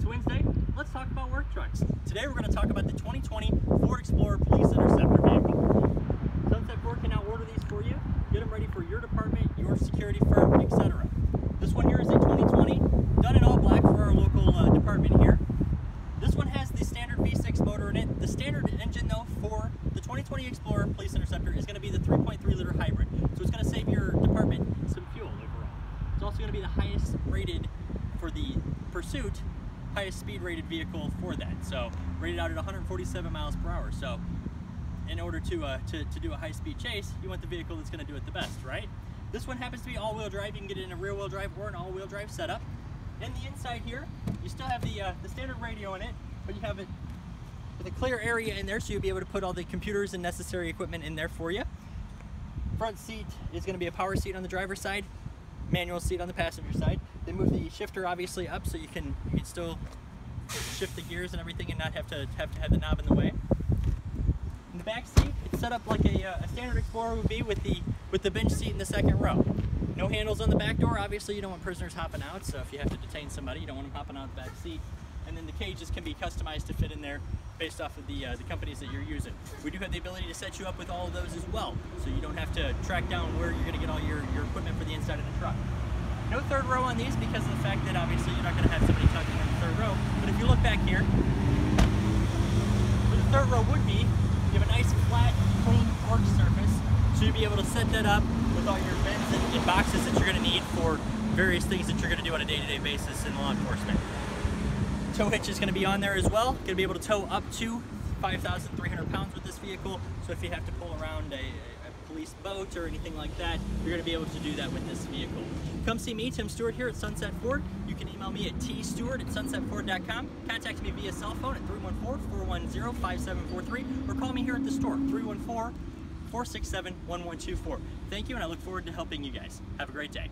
it's Wednesday. Let's talk about work trucks. Today we're going to talk about the 2020 Ford Explorer Police Interceptor vehicle. Sunset Ford can now order these for you, get them ready for your department, your security firm, etc. This one here is a 2020, done in all black for our local uh, department here. This one has the standard V6 motor in it. The standard engine though for the 2020 Explorer Police Interceptor is going to be the 3.3 liter hybrid. So it's going to save your department some fuel overall. It's also going to be the highest rated for the Pursuit, highest speed rated vehicle for that. So rated out at 147 miles per hour. So in order to, uh, to, to do a high speed chase, you want the vehicle that's going to do it the best, right? This one happens to be all wheel drive. You can get it in a rear wheel drive or an all wheel drive setup. In the inside here, you still have the, uh, the standard radio in it, but you have it with a clear area in there so you'll be able to put all the computers and necessary equipment in there for you. Front seat is going to be a power seat on the driver's side, manual seat on the passenger side. They move the shifter obviously up so you can you can still shift the gears and everything and not have to have to have the knob in the way. In the back seat, it's set up like a, uh, a standard Explorer would be with the with the bench seat in the second row. No handles on the back door. Obviously, you don't want prisoners hopping out, so if you have to detain somebody, you don't want them hopping out the back seat. And then the cages can be customized to fit in there based off of the, uh, the companies that you're using. We do have the ability to set you up with all of those as well, so you don't have to track down where you're going to get all your, your equipment for the inside of the truck. No third row on these because of the fact that obviously you're not going to have somebody tucked in the third row. But if you look back here, where the third row would be, you have a nice flat, clean work surface. So you'll be able to set that up with all your bins and, and boxes that you're going to need for various things that you're going to do on a day-to-day -day basis in law enforcement. Tow hitch is going to be on there as well. Going to be able to tow up to 5,300 pounds with this vehicle. So if you have to pull around a, a police boat or anything like that, you're going to be able to do that with this vehicle. Come see me, Tim Stewart here at Sunset Ford. You can email me at tstewart at sunsetford.com. Contact me via cell phone at 314-410-5743 or call me here at the store, 314 467 1124. Thank you, and I look forward to helping you guys. Have a great day.